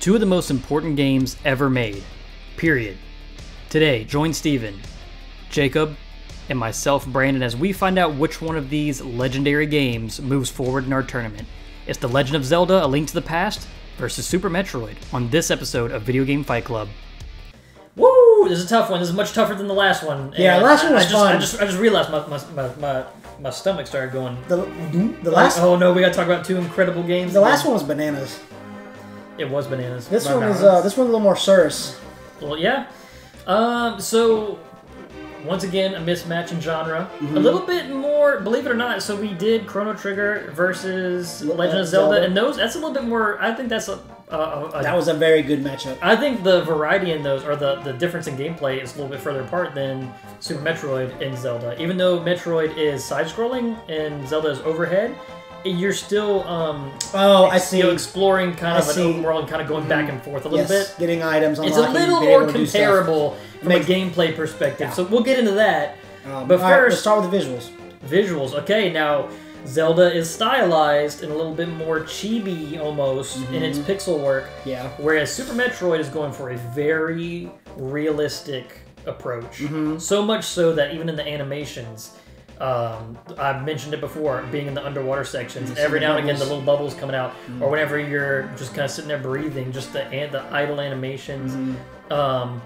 two of the most important games ever made. Period. Today, join Steven, Jacob, and myself, Brandon, as we find out which one of these legendary games moves forward in our tournament. It's The Legend of Zelda A Link to the Past versus Super Metroid on this episode of Video Game Fight Club. Woo! This is a tough one. This is much tougher than the last one. Yeah, And last one was I just, fun. I just, I just realized my, my, my, my, my stomach started going. The, the oh, last oh no, we gotta talk about two incredible games. the last one was bananas. It was bananas. This one is uh, this one a little more serious. Well, yeah. Um, so once again, a mismatch in genre. Mm-hmm. A little bit more, believe it or not. So we did Chrono Trigger versus Le- Legend of Zelda, Zelda. and those. That's a little bit more. I think that's a. a, That was a very good matchup. I think the variety in those, or the, the difference in gameplay, is a little bit further apart than Super Metroid and Zelda. Even though Metroid is side-scrolling and Zelda is overhead, you're still um, Oh, I see. exploring kind I of an open world and kind of going back and forth a little yes, bit. getting items. It's a little more able to do stuff. comparable from Makes- a gameplay perspective. Yeah. So we'll get into that. Um, But all right, let's first- start with the visuals. Visuals. Okay, now Zelda is stylized and a little bit more chibi almost in its Mm-hmm. pixel work, Yeah. whereas Super Metroid is going for a very realistic approach. Mm-hmm. So much so that even in the animations, um, I've mentioned it before, being in the underwater sections, every now and again the little bubbles coming out, Mm-hmm. or whenever you're just kind of sitting there breathing, just the the idle animations. Mm-hmm. Um,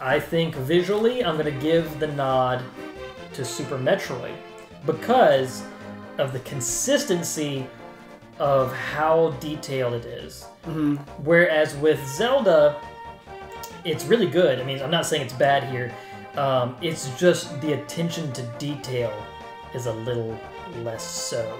I think visually, I'm going to give the nod to Super Metroid because of the consistency of how detailed it is. Mm-hmm. Whereas with Zelda, it's really good. I mean, I'm not saying it's bad here. Um, it's just the attention to detail is a little less so.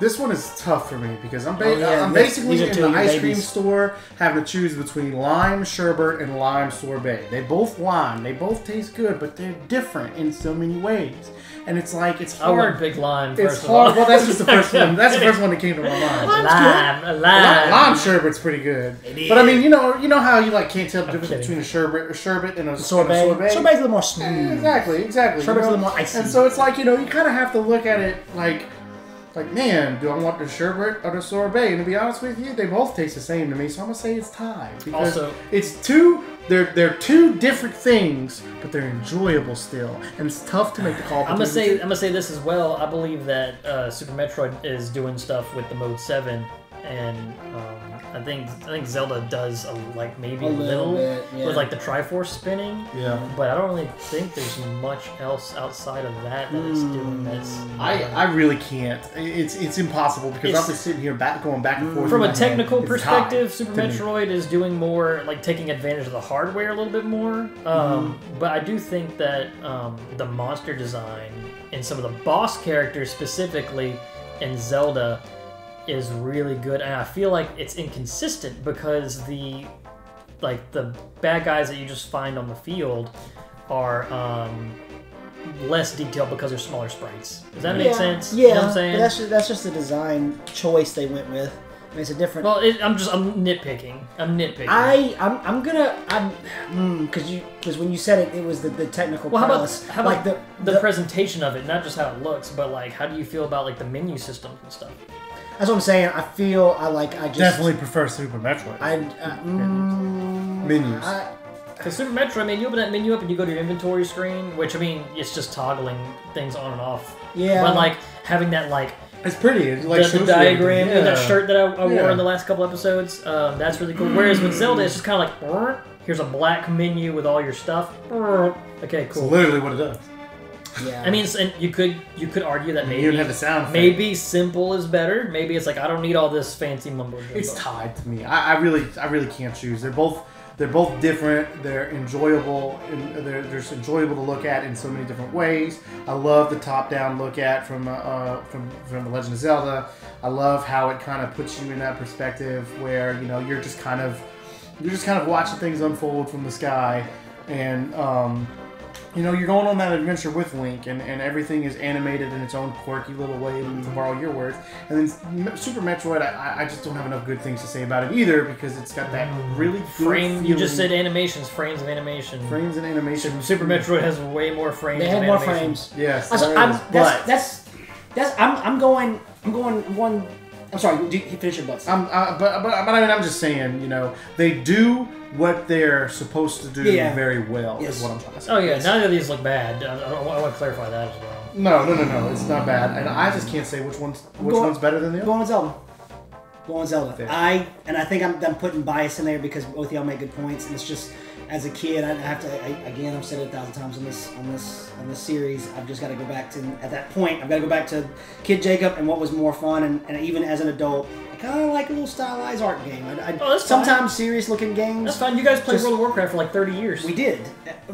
This one is tough for me because I'm, ba- Oh, yeah, I'm basically in the ice cream store having to choose between lime sherbet and lime sorbet. They both lime. They both taste good, but they're different in so many ways. And it's like it's I would hard. pick lime it's first of all. hard. Well, that's just the first one. That's the first one that came to my mind. lime, Lime, lime. lime sherbet's pretty good. It But I mean, you know, you know how you like can't tell the difference between a sherbet, a sherbet and a and a Sorbet. sorbet. Sorbet's a little more Yeah, smooth. Eh, exactly, exactly. Sherbet's you a little more icy. And so it's like you know, you kind of have to look at it like, like man, do I want the sherbet or the sorbet? And to be honest with you, they both taste the same to me. So I'm gonna say it's tied because Also- it's two. They're they're two different things, but they're enjoyable still, and it's tough to make the call. I'm gonna say I'm gonna say this as well. I believe that uh, Super Metroid is doing stuff with the Mode Seven, and um, I think I think Zelda does a, like maybe A a, little little, bit, yeah. with like the Triforce spinning. Yeah. But I don't really think there's much else outside of that that it's doing. That's Hmm. I, I really can't. It's it's impossible because It's- I'm just sitting here back going back and forth. from a technical head. Perspective, Super to me. Metroid is doing more like taking advantage of the hardware a little bit more. Um, Mm-hmm. But I do think that um, the monster design and some of the boss characters specifically in Zelda is really good, and I feel like it's inconsistent because the like the bad guys that you just find on the field are um, less detailed because they're smaller sprites. Does that make yeah. sense? Yeah, you know what I'm saying? but that's just, that's just a design choice they went with. I mean, it's a different. Well, it, I'm just I'm nitpicking. I'm nitpicking. I I'm, I'm gonna I'm because you because when you said it, it was the, the technical Well, how about prowess. how about the the, the, presentation of it, not just how it looks, but like how do you feel about like the menu systems and stuff? That's what I'm saying. I feel I like I just Definitely prefer Super Metroid. I uh, mm, Menus. I, Because Super Metroid, I mean, you open that menu up and you go to your inventory screen, which I mean, it's just toggling things on and off. yeah, But like having that like It's pretty. It like the, the diagram everything. and that shirt that I, I wore Yeah. in the last couple episodes, um, that's really cool. Whereas with Zelda, it's just kind of like here's a black menu with all your stuff. Brr." Okay, It's cool. literally what it does. yeah. I mean, and you could you could argue that maybe even have the sound. maybe simple is better. Maybe it's like I don't need all this fancy mumbo jumbo. It's tied to me. I, I really, I really can't choose. They're both, they're both different. They're enjoyable, and they're, they're just enjoyable to look at in so many different ways. I love the top-down look at from, uh, from, from the Legend of Zelda. I love how it kind of puts you in that perspective where you know you're just kind of, you're just kind of watching things unfold from the sky, and um, you know, you're going on that adventure with Link, and, and everything is animated in its own quirky little way, to borrow your words. And then Super Metroid, I, I just don't have enough good things to say about it either because it's got that really good frame. You just said animations, frames of animation. frames and animation. Super Metroid has way more frames. they of had more animation. frames. Yes, I, there I'm, that's, but that's that's I'm, I'm going I'm going I'm going I'm sorry. Do you finish your butts? I'm, uh, but, but, but I mean, I'm just saying, you know, they do what they're supposed to do Yeah. very well. Yes. Is what I'm trying to say. Oh yeah, none of these look bad. I, I, I want to clarify that as well. No, no, no, no. It's not bad, and I just can't say which one's which Go- one's better than the Go other. on with Zelda. Go on with Zelda. Fair. I and I think I'm, I'm putting bias in there because both of y'all make good points, and it's just as a kid I have to. I, again, I've said it a thousand times on this on this on this series. I've just got to go back to at that point. I've got to go back to Kid Jacob and what was more fun, and, and even as an adult, kind of like a little stylized art game. I, I, Oh, that's fine. sometimes serious looking games. That's fine. You guys played Just- World of Warcraft for like 30 years. We did.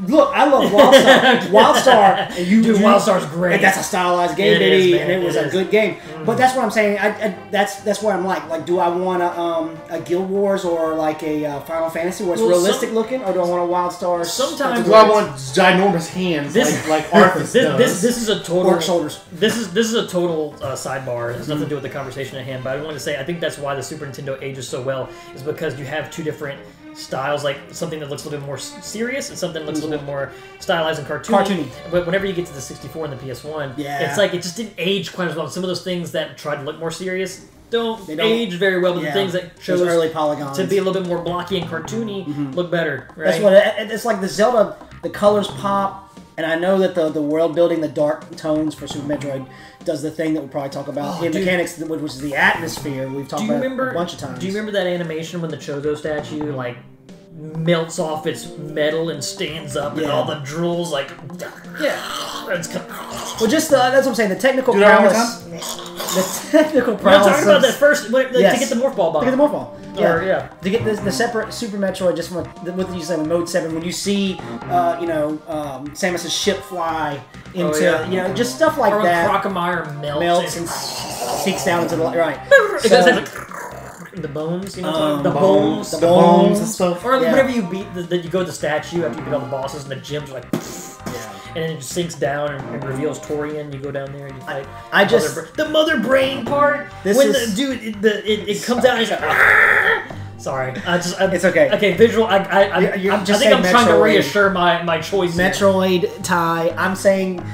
Look, I love WildStar. WildStar, and you, Dude, you- WildStar's great. and that's a stylized game, It baby, is, man, and it was it a is. good game. But that's what I'm saying. I, I, that's that's where I'm like, like, do I want a, um, a Guild Wars or like a uh, Final Fantasy where it's Well, realistic some- looking, or do I want a WildStar? Sometimes- Do I want ginormous hands This- like, like Arthas This, does? this, this is a total Orc shoulders. This is this is a total uh, sidebar. It has nothing to do with the conversation at hand. But I want to say I think that's why the Super Nintendo ages so well is because you have two different styles, like something that looks a little bit more serious and something that looks a little bit mm-hmm. more stylized and cartoony. Cartoony. But whenever you get to the 64 and the PS1, Yeah. it's like it just didn't age quite as well. Some of those things that tried to look more serious don't, don't- age very well. But Yeah. the things that Those chose early polygons. to be a little bit more blocky and cartoony mm-hmm. look better. Right? That's what it, it's like. The Zelda, the colors pop, and I know that the the world building, the dark tones for Super Metroid, does the thing that we'll probably talk about Oh, in dude. mechanics, which is the atmosphere. We've talked about remember a bunch of times. Do you remember that animation when the Chozo statue like melts off its metal and stands up and Yeah. all the drools like Yeah. it's co- Well, just the, that's what I'm saying. The technical Do that one more prowess. The technical We're prowess. talking about of- that first like, to get the morph ball bomb. Look at the morph ball. Or, yeah. To get the, the separate Super Metroid, just from a, what did you say with Mode Seven? When you see, uh, you know, um, Samus's ship fly into, Oh, yeah. you know, just stuff like Or when that Crocomire melts, melts and, and sinks down into the light. Right. it goes So- like the bones, you know, Um, the bones. the the bones and bones. stuff. or yeah. whenever you beat, the, the, you go to the statue after you beat all the bosses, and the gems are like, and then it sinks down and, and reveals Tourian. You go down there and you fight. I just- mother, the mother brain part. This when is- the dude, it, the, it, it comes out and it's like! sorry, I just I, It's okay. Okay, visual. I I, I, You're- you're I'm- I think I'm saying trying to reassure my my choice. here. Metroid tie. I'm saying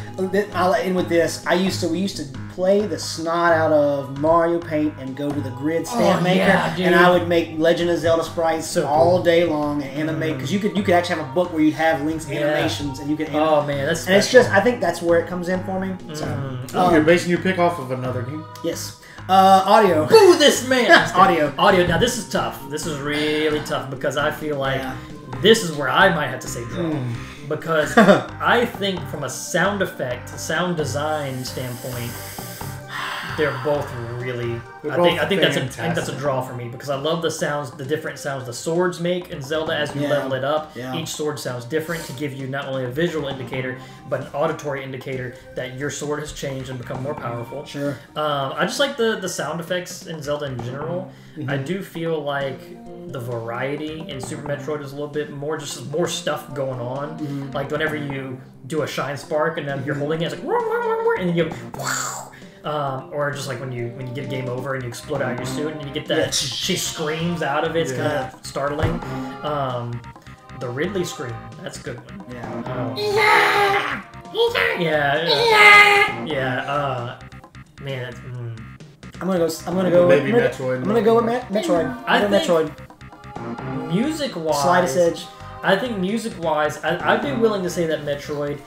I'll end with this. I used to we used to play the snot out of Mario Paint and go to the grid oh, stamp Oh, maker, yeah, and I would make Legend of Zelda sprites So all day long and animate mm. because you could you could actually have a book where you'd have Link's Yeah. animations and you could. Anim- Oh man, that's and it's just I think that's where it comes in for me. So mm. oh, oh, you're basing your pick off of another game. yes, uh, audio. Boo this man. Audio. Audio. Now this is tough. This is really tough because I feel like Yeah. this is where I might have to say draw. Because I think from a sound effect, sound design standpoint, they're both really. They're I think I think that's a I think that's a draw for me because I love the sounds, the different sounds the swords make in Zelda as you Yeah. level it up. Yeah. Each sword sounds different to give you not only a visual indicator but an auditory indicator that your sword has changed and become more powerful. Sure. Um, I just like the the sound effects in Zelda in general. I mm-hmm. do feel like the variety in Super Metroid is a little bit more just more stuff going on. Mm-hmm. Like whenever you do a shine spark and then you're mm-hmm. holding it, it's like and then you wow. Um, or just like when you when you get a game over and you explode out of your suit and you get that Yeah. she screams out of it, it's kind of startling. Um, the Ridley scream, that's a good one. Yeah. Um, yeah, yeah, yeah. Uh, man, that's, mm. I'm gonna go. I'm gonna go. Maybe with, Metroid. I'm gonna go with Met- Metroid. I I'm gonna go think- Metroid. music wise, Slightest edge. I think music wise, I, I'd be willing to say that Metroid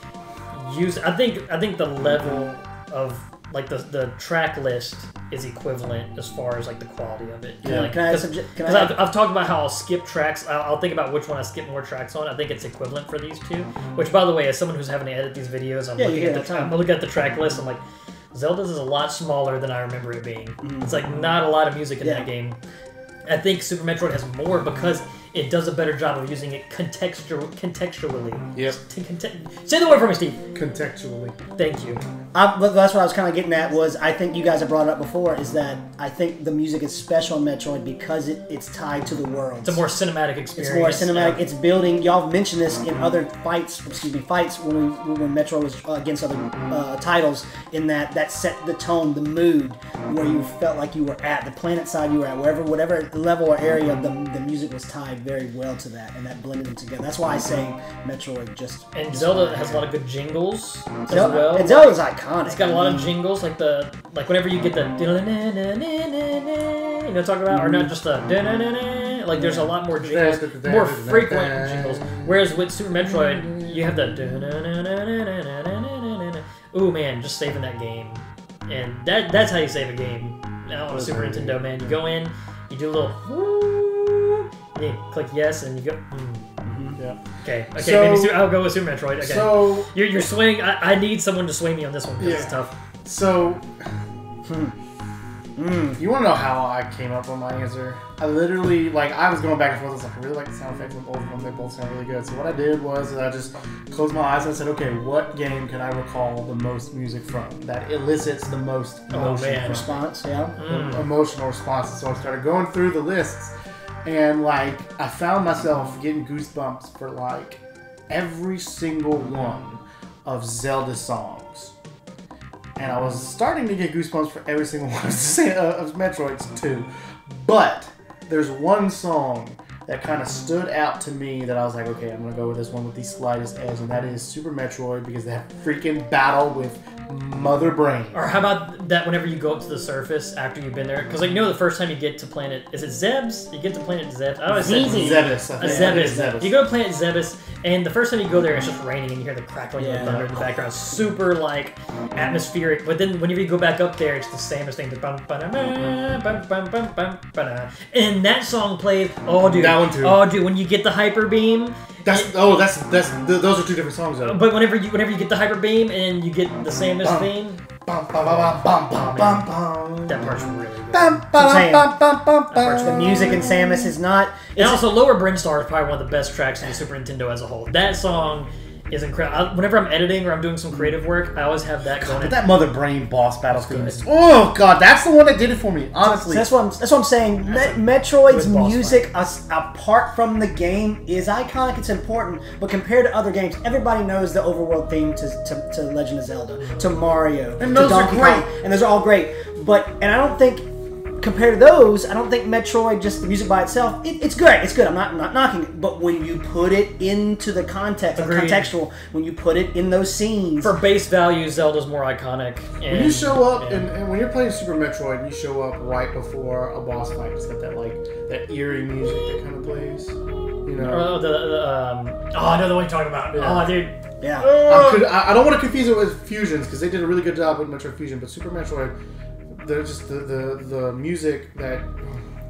use. I think I think the level of like the the track list is equivalent as far as like the quality of it. Yeah. Like, Can I cause, subje- can I- I've, I've talked about how I'll skip tracks. I'll, I'll think about which one I skip more tracks on. I think it's equivalent for these two. Which, by the way, as someone who's having to edit these videos, I'm Yeah, looking at the time. I'm looking at the track list. I'm like, Zelda's is a lot smaller than I remember it being. It's like not a lot of music in Mm-hmm. Yeah. that game. I think Super Metroid has more because it does a better job of using it contextual, contextually. Yep. Conte- Say the word for me, Steve. Contextually. Thank you. I, but that's what I was kind of getting at was I think you guys have brought it up before is that I think the music is special in Metroid because it, it's tied to the world. It's a more cinematic experience. It's more cinematic. It's building. Y'all have mentioned this in other fights. Excuse me, fights when we when Metro was uh, against other uh, titles. In that that set the tone, the mood, where you felt like you were at the planet side you were at, wherever whatever level or area, the, the music was tied very well to that, and that blended them together. That's why I say Metroid just. And Zelda has a lot of good jingles as Zelda, well. And Zelda's iconic. It's got a lot of mm-hmm. jingles, like the like whenever you get the you know talk about, or not just the like. There's a lot more jingles, more frequent jingles. Whereas with Super Metroid, you have the. Ooh man, just saving that game, and that that's how you save a game. Now on Super Nintendo, man, you go in, you do a little you click yes, and you go. Mm. Yeah. Okay, okay, So- maybe I'll go with Super Metroid. Okay. So You're, you're swing. I, I need someone to sway me on this one because it's tough. So, you want to know how I came up with my answer? I literally, like, I was going back and forth. I was like, I really like the sound effects of both of them. They both sound really good. So what I did was I just closed my eyes and I said, okay, what game can I recall the most music from that elicits the most Oh, emotion man. from? Response, yeah. Mm. emotional responses. So I started going through the lists, and like I found myself getting goosebumps for like every single one of Zelda songs, and I was starting to get goosebumps for every single one of, uh, of Metroid's too. But there's one song that kind of stood out to me that I was like, okay, I'm gonna go with this one with the slightest edge, and that is Super Metroid because that freaking battle with Mother Brain. Or how about that whenever you go up to the surface after you've been there? Because like you know the first time you get to planet is it Zebs? You get to planet Zebs. Oh, I always said Zebes. Zebes, think. Zebes. Zebes. You go to planet Zebes, and the first time you go there, it's just raining, and you hear the crackling of the thunder in the background. Super like atmospheric. But then whenever you go back up there, it's the same as thing. And that song plays. Oh dude. That one too. Oh dude, when you get the hyper beam. That's oh, that's that's th- those are two different songs though. But whenever you whenever you get the hyper beam and you get the same as Bum. theme, Bum, bum, bum, bum, bum, bum, bum. that part's really good. Bum, bum, bum, bum, part's bum. The music in Samus is not. And also, Lower Brinstar is probably one of the best tracks in the Super Nintendo as a whole. That song is incredible. Whenever I'm editing or I'm doing some creative work, I always have that going. But that Mother Brain boss battle theme is oh god, that's the one that did it for me. Honestly, that's what I'm. That's what I'm saying. Me- Metroid's music, as, apart from the game, is iconic. It's important, but compared to other games, everybody knows the overworld theme to, to, to Legend of Zelda, to Mario, And to those are Donkey great. Kong, and those are all great. But and I don't think compared to those, I don't think Metroid just the music by itself. It, it's good. It's good. I'm not I'm not knocking it. But when you put it into the context, Agreed. contextual, when you put it in those scenes, For base value, Zelda's more iconic. And, when you show up yeah. and, and when you're playing Super Metroid, and you show up right before a boss fight. It's got that like that eerie music that kind of plays. You know, Oh, the, the, um, oh, I know the one you're talking about. Yeah. Oh, dude. yeah. I, could, I, I don't want to confuse it with Fusions because they did a really good job with Metroid Fusion, but Super Metroid, they're just the the, the music that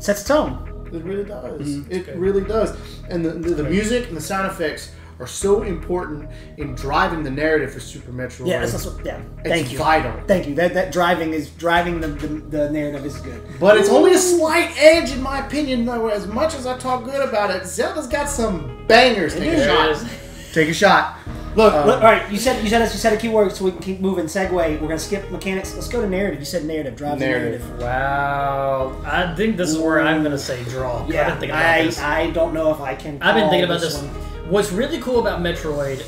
Sets tone. It really does. Mm-hmm. It really does. And the, the, the music and the sound effects are so important in driving the narrative for Super Metroid. Yeah, that's, what, yeah. it's Thank you. vital. Thank you. That that driving is driving the, the, the narrative is good. But it's only a slight edge, in my opinion, though. As much as I talk good about it, Zelda's got some bangers. Take a There it shot. Take a shot. Look, Um, look, all right. You said you said you said a keyword, so we can keep moving. Segue. We're gonna skip mechanics. Let's go to narrative. You said narrative. Drive the Narrative. narrative. Wow. I think this is where I'm going to say draw. I've Yeah, been thinking about I this. I don't know if I can. I've been thinking about this. one. What's really cool about Metroid,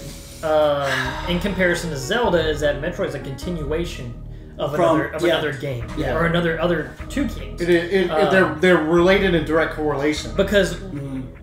um, in comparison to Zelda, is that Metroid is a continuation of From- another of yeah. another game, Yeah. or another other two games. It, it, it, Uh, they're, they're related in direct correlation. because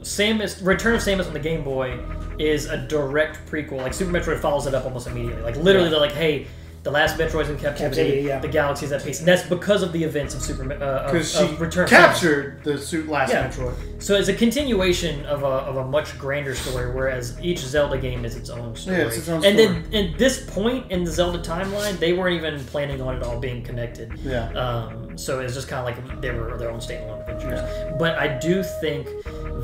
Samus, Return of Samus on the Game Boy is a direct prequel. Like Super Metroid follows it up almost immediately. Like literally, they're like, "Hey, the last Metroid's in captivity. Captivity, yeah. The galaxy's at peace," and that's because of the events of Super uh, of, Because she of Return captured the suit last Yeah. Metroid. So it's a continuation of a, of a much grander story, whereas each Zelda game is its own story. Yeah, it's its own and then at this point in the Zelda timeline, they weren't even planning on it all being connected. Yeah. Um, so it's just kind of like they were their own standalone adventures. But I do think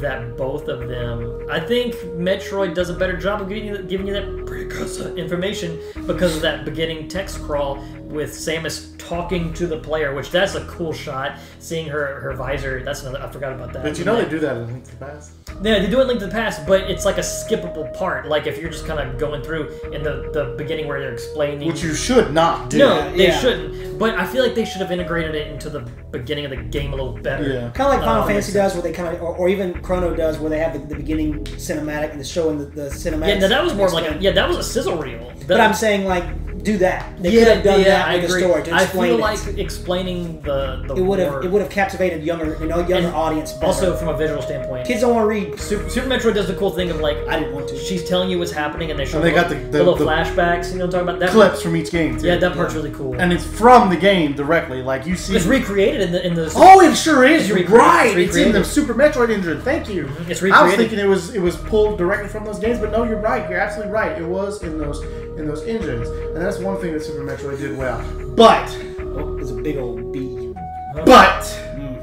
that both of them, I think Metroid does a better job of giving you, giving you that precursor information because of that beginning text crawl with Samus talking to the player, which that's a cool shot. Seeing her her visor, that's another. I forgot about that. But you know they do that in the Past. Yeah, they do it Link to the Past, but it's like a skippable part. Like if you're just kind of going through in the, the beginning where they're explaining. Which you should not do. no, they Yeah. shouldn't. But I feel like they should have integrated it into the beginning of the game a little better. Yeah. Kind of like Final Uh, Fantasy does, where they kind of, or, or even Chrono does, where they have the, the beginning cinematic and the showing the, the cinematic. Yeah, no, that was more like a yeah, that was a sizzle reel. But I'm saying like do that. They could have done that I with agree. the story to I explain feel it. like explaining the the it would have it would have captivated younger you know younger And audience. Better. also from a visual standpoint. kids don't want to read. Super, Super Metroid does the cool thing of like I didn't want to. she's telling you what's happening and they show And they got the- the, the- little the flashbacks. You know what I'm talking about? That Clips from each game. Too. Yeah, that part's really cool. and it's from the game directly. Like you see. it's recreated in the in the. Oh, it sure is. You're right. it's It's in the. Super Metroid engine. Thank you. Mm-hmm. It's recreated. I was thinking it was it was pulled directly from those games, but no, you're right. You're absolutely right. It was in those in those engines, and that's one thing that Super Metroid did well. But Oh, there's a big old bee. but hmm.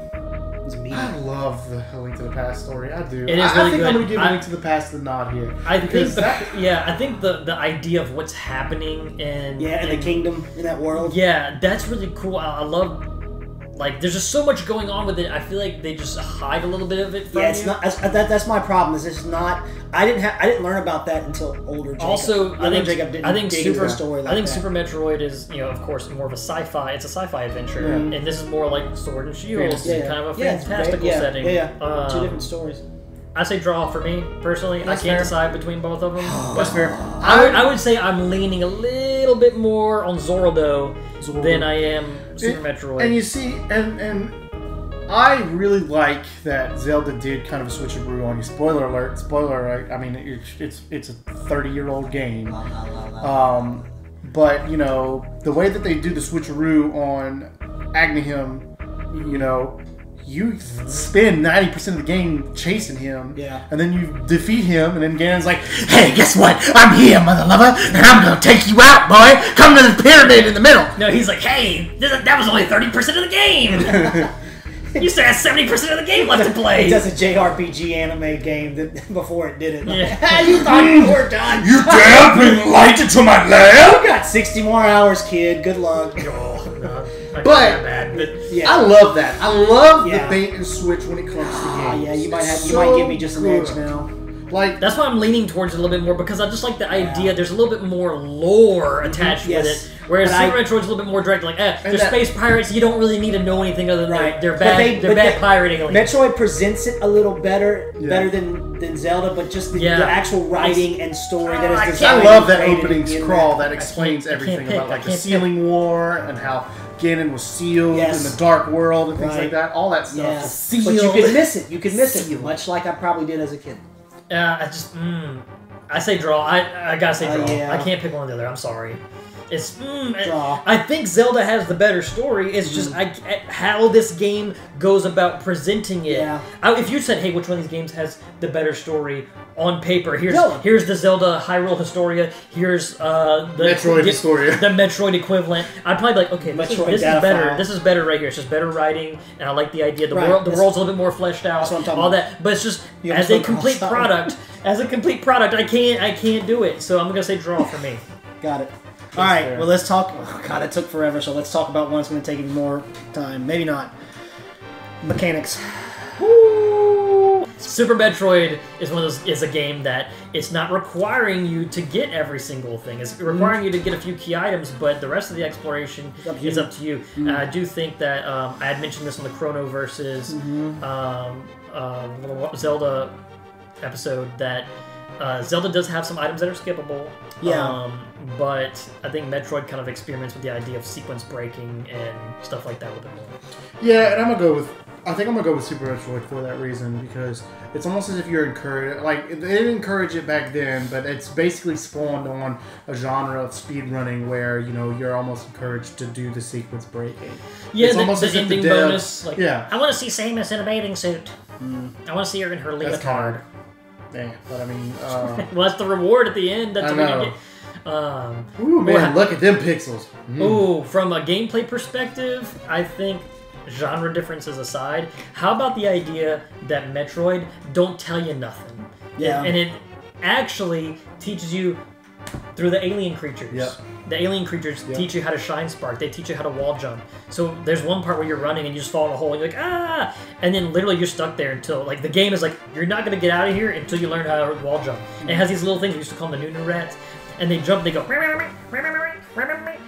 It's a bee. I love the Link to the Past story. I do. It is I, I really think good. I'm gonna give I- A Link to the Past the nod here. I think, that yeah, I think the the idea of what's happening and Yeah, in the kingdom in that world. Yeah, that's really cool. I, I love like there's just so much going on with it. I feel like they just hide a little bit of it from Yeah, it's you. not. That's, that, that's my problem. Is it's not. I didn't have. I didn't learn about that until older. Jacob. Also, I think Jacob didn't I think Super story like I think that. Super Metroid is you know of course more of a sci-fi. It's a sci-fi adventure, Yeah. and this is more like Sword and Shield, yeah, yeah. kind of a yeah, fantastical yeah, setting. Yeah, yeah. Um, Two different stories. I say draw for me personally. That's I can't fair. decide between both of them. that's fair. I would, I would say I'm leaning a little bit more on Zoraldo. than I am Super It- Metroid. And you see, and and I really like that Zelda did kind of a switcheroo on you. Spoiler alert! Spoiler alert! I mean, it's it's, it's a thirty year old game. Um, but you know the way that they do the switcheroo on Agahnim, you know, you spend ninety percent of the game chasing him, Yeah. and then you defeat him, and then Ganon's like, "Hey, guess what? I'm here, mother lover, and I'm gonna take you out, boy. Come to the pyramid in the middle." no, he's like, hey, this, that was only thirty percent of the game. you still have seventy percent of the game left to play. It does a JRPG anime game that before it did it. Yeah. you thought you were mm. done. You dare bring light into my lamp? You got 60 more hours, kid. Good luck. Oh, no, not But- that bad, but Yeah. I love that. I love Yeah. the bait and switch when it comes to Ah, games. yeah, you might have. You So might give me just an good. edge now. Like That's why I'm leaning towards it a little bit more because I just like the idea. There's a little bit more lore attached Yes. with it, whereas But I- Super Metroid's a little bit more direct. Like, eh, they're that- space pirates. You don't really need to know anything other than Right. they're, they're But bad. they- They, are but bad they- pirating. aliens. Metroid presents it a little better, Yeah. better than than Zelda, but just the, Yeah. the actual writing and story that Oh, I I love that opening in scrawl that. that explains everything about like the can't Sealing War and how Ganon was sealed Yes. in the Dark World and things Right. like that. All that stuff. Yeah, Just but you sealed. could miss it. You could miss it, Sealed. much like I probably did as a kid. Uh, I just, mm, I say draw. I, I gotta say Uh, draw. yeah. I can't pick one or the other. I'm sorry. It's mm, Draw. I think Zelda has the better story. It's just I, I- how this game goes about presenting it. Yeah. I, if you said, "Hey, which one of these games has the better story on paper?" Here's Zelda. here's the Zelda Hyrule Historia. Here's uh, the Metroid the, Historia. the Metroid equivalent. I'd probably be like, okay, this, is, this is better. file. This is better right here. It's just better writing, and I like the idea. The Right, world, the that's- world's a little bit more fleshed out. That's what I'm talking all about. that, but it's just You as a complete product. As a complete product, I can't I can't do it. So I'm gonna say draw for me. Got it. All right. fair. Well, let's talk. Oh, God, it took forever. So let's talk about one that's going to take even more time. Maybe not. Mechanics. Super Metroid is one of those is a game that it's not requiring you to get every single thing. It's requiring you to get a few key items, but the rest of the exploration up is up to you. And I do think that um, I had mentioned this on the Chrono versus um, um, Zelda episode that uh, Zelda does have some items that are skippable. Yeah. Um, but I think Metroid kind of experiments with the idea of sequence breaking and stuff like that a little bit more. Yeah, and I'm gonna go with. I think I'm gonna go with Super Metroid for that reason because it's almost as if you're encouraged. Like they didn't encourage it back then, but it's basically spawned on a genre of speedrunning where you know you're almost encouraged to do the sequence breaking. Yeah, It's the, almost the as if the devs- bonus. Like, yeah. I want to see Samus in a bathing suit. Hmm. I want to see her in her That's leotard. Yeah, but I mean, uh, Well, that's the reward at the end. That's I what know. you get. Um, ooh man, Well, look at them pixels. Mm. Ooh, from a gameplay perspective, I think genre differences aside, how about the idea that Metroid don't tell you nothing? Yeah. And it actually teaches you through the alien creatures. Yep. The alien creatures Yep. teach you how to shine spark. They teach you how to wall jump. So there's one part where you're running and you just fall in a hole and you're like, ah! And then literally you're stuck there until, like, the game is like, you're not going to get out of here until you learn how to wall jump. And it has these little things, we used to call them the Nunu rats. And they jump, they go, and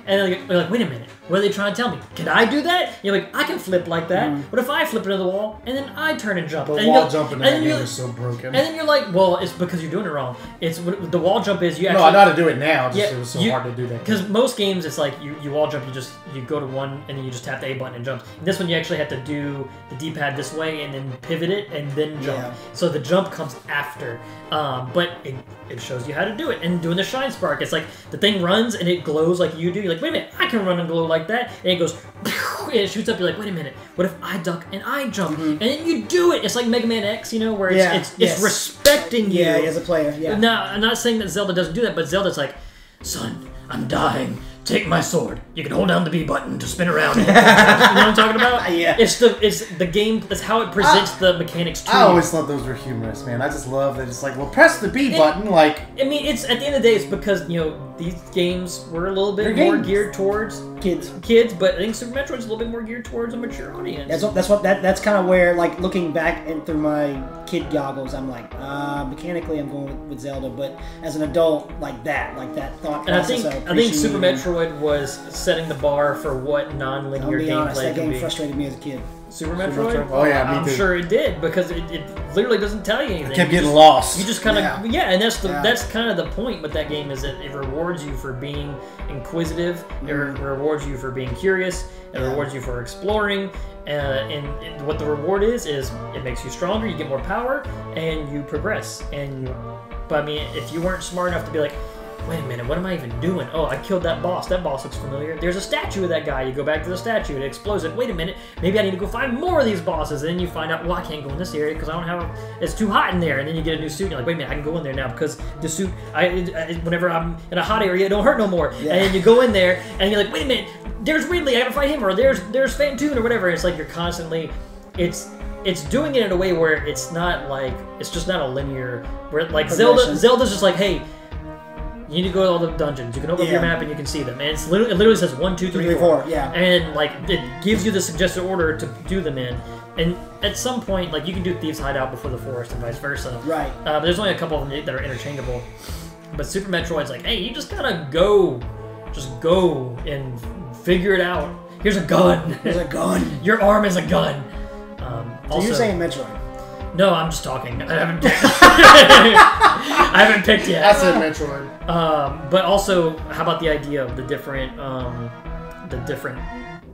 they're like, they're like, wait a minute, what are they trying to tell me? Can I do that? You're like, I can flip like that. What if I flip into the wall and then I turn and jump? The and wall jumping in and that is so broken. and then you're like, well, it's because you're doing it wrong. It's what- the wall jump is you Actually, no, I know how to do it now. Just it was so you- hard to do that. because most games it's like you, you wall jump, you just you go to one and then you just tap the A button and jump. In this one you actually have to do the D pad this way and then pivot it and then jump. Yeah. So the jump comes after, um, but it, it shows you how to do it. And doing the shine spark, it's like the thing runs and it glows like you do. You're like, wait a minute, I can run and glow like that, and it goes. And it shoots up. You're like, wait a minute. What if I duck and I jump? And then you do it. It's like Mega Man X, you know, where it's Mm-hmm. Yeah, it's, it's yes. respecting you. Yeah, as a player. Yeah. Now, I'm not saying that Zelda doesn't do that, but Zelda's like, son, I'm dying. Take my sword. You can hold down the B button to spin around. you know what I'm talking about? Yeah. It's the it's the game. It's how it presents the mechanics to I you. always thought those were humorous, man. I just love that it's like, well, press the B button, like I mean, it's at the end of the day, it's because you know these games were a little bit more games. geared towards Kids. kids, but I think Super Metroid's a little bit more geared towards a mature audience. That's what, that's what that that's kind of where like looking back and through my kid goggles, I'm like, uh, mechanically I'm going with, with Zelda, but as an adult, like that, like that thought and I think I think Super appreciating- Metroid was setting the bar for what I'll non-linear be honest, gameplay that can game be. frustrated me as a kid. Super Metroid? Metroid? Oh, yeah, me I'm too. sure it did because it, it literally doesn't tell you anything. kept You getting just- lost. You just kind of Yeah. yeah. and that's the Yeah. that's kind of the point with that game is that it rewards you for being inquisitive, it re- rewards you for being curious, it Mm-hmm. Yeah. rewards you for exploring, uh, and, and what the reward is is it makes you stronger, you get more power, and you progress. And but I mean, if you weren't smart enough to be like. Wait a minute, what am I even doing? Oh, I killed that boss. That boss looks familiar. There's a statue of that guy. You go back to the statue, it explodes it. Wait a minute, maybe I need to go find more of these bosses. And then you find out, well, I can't go in this area because I don't have. A, it's too hot in there. And then you get a new suit. And you're like, wait a minute, I can go in there now because the suit. I, I whenever I'm in a hot area, it don't hurt no more. Yeah. And then you go in there and you're like, wait a minute, there's Ridley. I gotta fight him. Or there's there's Phantoon or whatever. It's like you're constantly. It's it's doing it in a way where it's not like it's just not a linear where like Zelda Zelda's just like hey you need to go to all the dungeons. You can open up your map and you can see them. And it's literally it literally says one two three Three, four four, yeah. and like it gives you the suggested order to do them in. And at some point like you can do Thieves Hideout before the forest and vice versa. Right. uh, but there's only a couple of them that are interchangeable. But Super Metroid's like hey you just gotta go. Just go and figure it out. Here's a gun. There's a gun. your arm is a gun. Um, So also, you're saying Metroid? No, I'm just talking. I haven't picked. I haven't picked yet. That's it, Metroid. Um, but also, how about the idea of the different, um, the different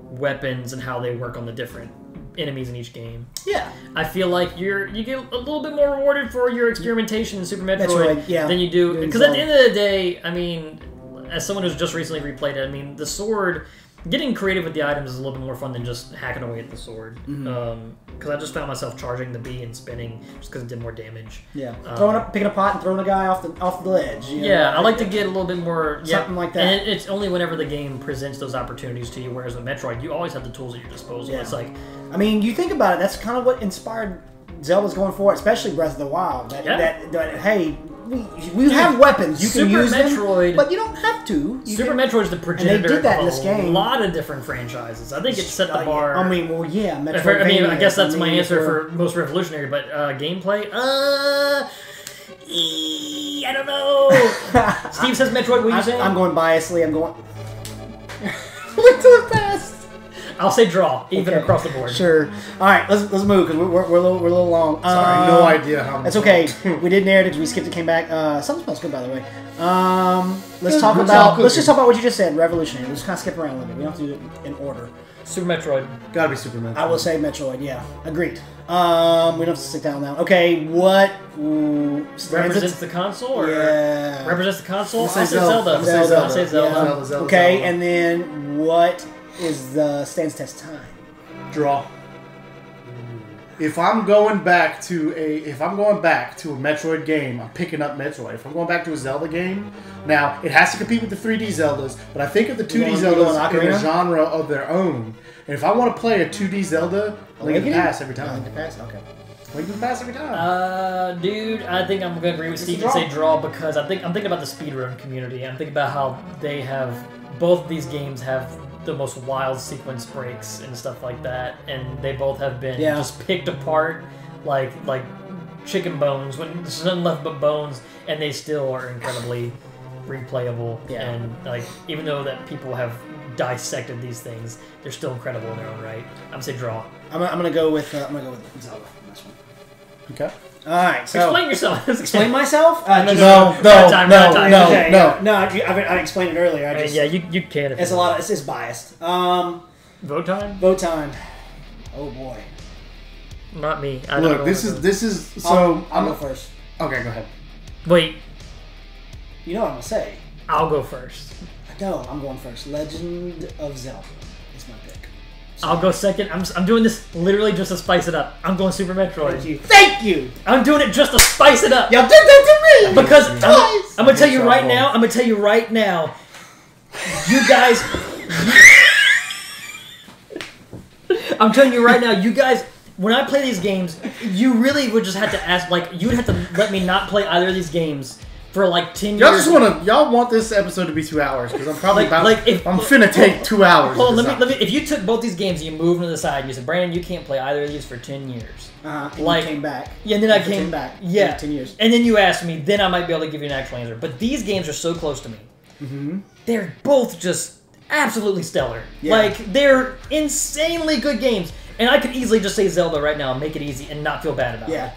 weapons and how they work on the different enemies in each game? Yeah. I feel like you're you get a little bit more rewarded for your experimentation in Super Metroid, Metroid, yeah. than you do because at the end of the day, I mean, as someone who's just recently replayed it, I mean, the sword. Getting creative with the items is a little bit more fun than just hacking away at the sword. Mm-hmm. Because I just found myself charging the B and spinning just because it did more damage. Yeah. Um, throwing up, picking a pot and throwing a guy off the off the ledge. you know? Yeah, I like to get a little bit more yeah, Something like that. And it, it's only whenever the game presents those opportunities to you. Whereas with Metroid, you always have the tools at your disposal. Yeah. It's like I mean, you think about it. That's kind of what inspired Zelda's going for, especially Breath of the Wild. That, Yeah. that, that hey, we, we have weapons. You can Super use Metroid- them, but you don't have to. You Super can- Metroid's the progenitor They did that in this a lot of different franchises. I think it set the Uh, bar. I mean, well, yeah. I mean, I mean, I guess that's I my answer for most revolutionary. But uh, gameplay, uh, I don't know. Steve says Metroid. What are you I'm, saying? I'm going biasly. I'm going. Look to the past. I'll say draw, even Okay. across the board. Sure. All right, let's let's move because we're, we're, we're a little we're a little long. Sorry, Um, no idea how. That's okay. we did narratives. We skipped. It came back. Uh, something smells good, by the way. Um, let's talk good about. Let's just talk about what you just said. Revolutionary. Let's kind of skip around a little bit. We don't have to do it in order. Super Metroid. Gotta be Super Metroid. I will say Metroid. Yeah, agreed. Um, we don't have to sit down now. Okay, what ooh, Represents it? the console, or Yeah. represents the console. I'll say say Zelda. Zelda. I'm say Zelda. Zelda. Yeah. Zelda, Zelda, okay, Zelda. and then what is the stands test time? Draw. If I'm going back to a if I'm going back to a Metroid game, I'm picking up Metroid. If I'm going back to a Zelda game, now it has to compete with the 3D Zeldas, but I think of the 2D Zeldas going in a genre of their own. And if I want to play a 2D Zelda, Link to the Awakening? Past every time. Link to the Past? Okay. Link to the Past every time. Uh, dude, I think I'm gonna agree with It's a Steve and say draw. draw because I think I'm thinking about the speedrun community. I'm thinking about how they have both of these games have the most wild sequence breaks and stuff like that, and they both have been Yeah. just picked apart like like chicken bones when there's nothing left but bones, and they still are incredibly replayable, Yeah. and like even though that people have dissected these things, they're still incredible in their own right. I'm gonna say draw. I'm, I'm gonna go with uh, I'm gonna go with Zelda on this one. Okay. All right, so Explain yourself. explain myself. Uh, just- No, no, time, no, not time. no, Okay, no. no. I, I, I explained it earlier. I I mean, just yeah, you, you can. If it's a lot. Of, it's just biased. Um, vote time. vote time. Oh boy. Not me. I don't Look, know this is this is so. I'll, I'll I'm go first. okay. Go ahead. Wait, You know what I'm gonna say. I'll go first. No, I'm going first. Legend of Zelda is my pick. I'll go second. I'm, I'm doing this literally just to spice it up. I'm going Super Metroid. Thank you. Thank you. I'm doing it just to spice it up. Y'all did that to me. Because I'm, Twice. I'm gonna tell you Good right now. I'm gonna tell you right now. You guys. I'm telling you right now. You guys. When I play these games, you really would just have to ask. Like, you would have to let me not play either of these games for like ten Y'all years. just want to. Y'all want this episode to be two hours because I'm probably Like- about. like if- I'm finna take two hours. Hold on, let me, let me. If you took both these games and you moved them to the side, and you said, "Brandon, you can't play either of these for ten years." Uh-huh. Like- you came back. Yeah, and then I came back. Yeah, Ten years. And then you asked me, then I might be able to give you an actual answer. But these games are so close to me. Mm-hmm. They're both just absolutely stellar. Yeah. Like they're insanely good games. And I could easily just say Zelda right now and make it easy and not feel bad about Yeah. it.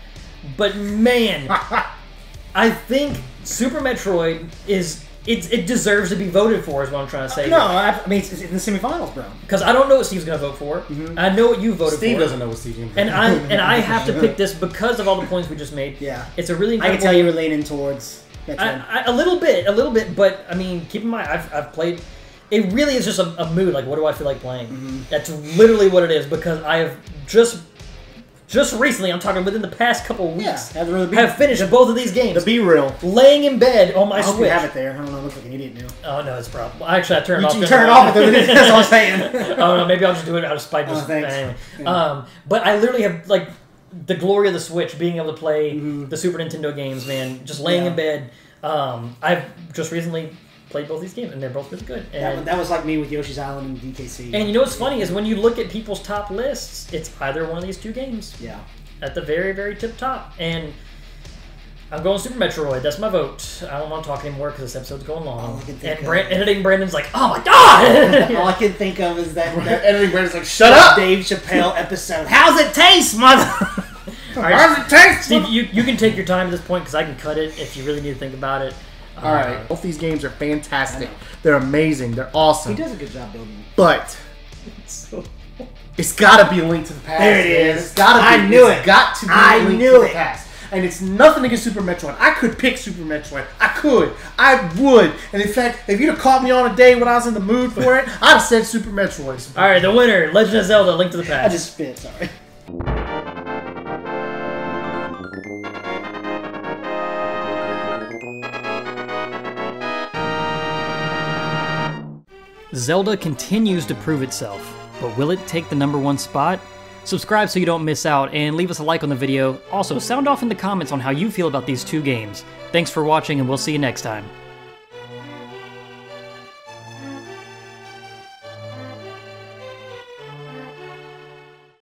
But man, I think Super Metroid is it, it deserves to be voted for. Is what I'm trying to say. No, I, I mean it's, it's in the semifinals, bro. because I don't know what Steve's gonna vote for. I know what you voted Steve for. doesn't know what Steve Jobs And I and I have to pick this because of all the points we just made. Yeah. It's a really I can tell you were leaning towards Metroid. I, I, a little bit, a little bit, but I mean, keep in mind, I've, I've played. It really is just a, a mood. Like, what do I feel like playing? Mm-hmm. That's literally what it is because I have just, just recently. I'm talking within the past couple of yeah. weeks. Have, finished both of these games. To be real, laying in bed on my I Switch. have it there. I don't know. I look like an idiot now. Oh no, it's a problem. Actually, I turned it off. You, turn it off. That's what I'm saying. oh no, maybe I'll just do it out of spite. Oh, Just, thanks. anyway. Yeah. Um, but I literally have like the glory of the Switch, being able to play Mhm. the Super Nintendo games, man. Just laying Yeah. in bed. Um, I've just recently played both these games, and they're both really good. That, And, that was like me with Yoshi's Island and DKC. and you know what's funny is when you look at people's top lists, it's either one of these two games yeah. at the very, very tip top. And I'm going Super Metroid. That's my vote. I don't want to talk anymore because this episode's going long. And Brand- editing Brandon's like, oh my god! All I can think of is that, that editing Brandon's like, shut up. Dave Chappelle episode. How's it taste, mother? All right, How does it taste? Steve, you, you can take your time at this point because I can cut it if you really need to think about it. All right, uh, both these games are fantastic. They're amazing. They're awesome. he does a good job building. But So, it's got to be a link to the past. There it man. is. It's got to be. I knew It's it. Got to be I a link knew to the it. past. And it's nothing against Super Metroid. I could pick Super Metroid. I could. I would. And in fact, if you'd have caught me on a day when I was in the mood for it, I'd have said Super Metroid. all right, the winner, Legend of Zelda: Link to the Past. I just spit. Sorry. Zelda continues to prove itself, but will it take the number one spot? Subscribe so you don't miss out, and leave us a like on the video. Also, sound off in the comments on how you feel about these two games. Thanks for watching, and we'll see you next time.